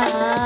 ah.